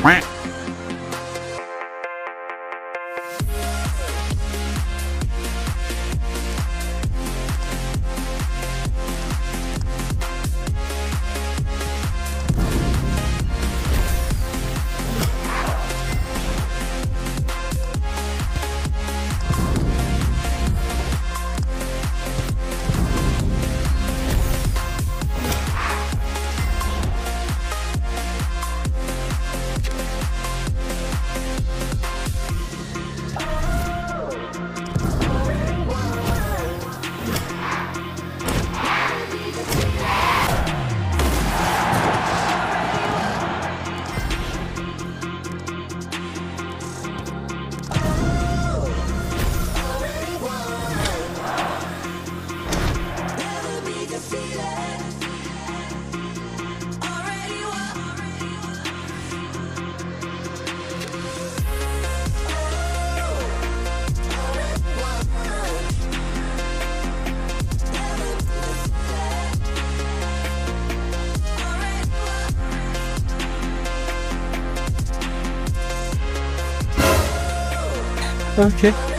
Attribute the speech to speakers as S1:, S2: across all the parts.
S1: Quack.
S2: Okay.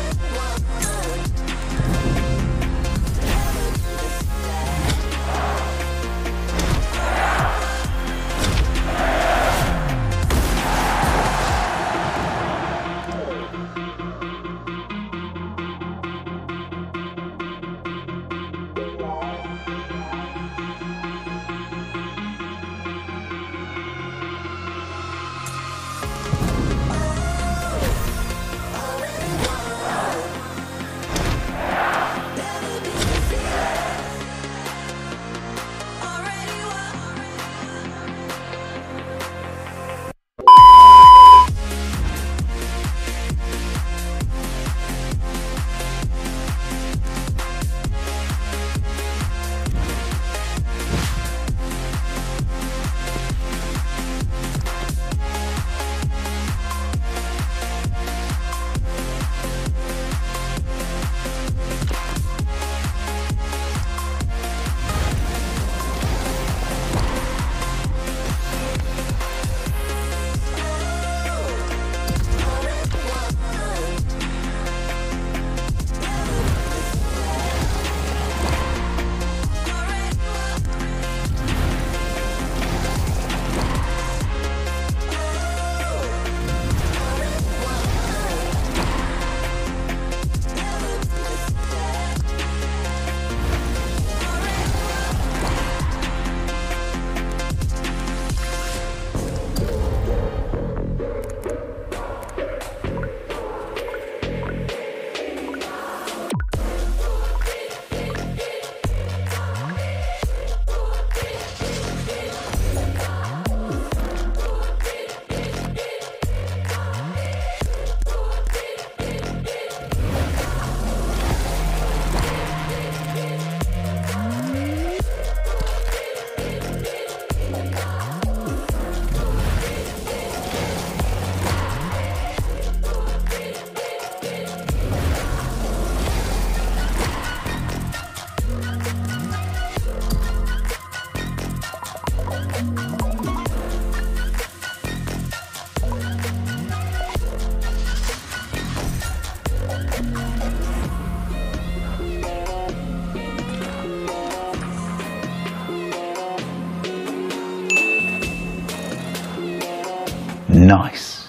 S1: Nice.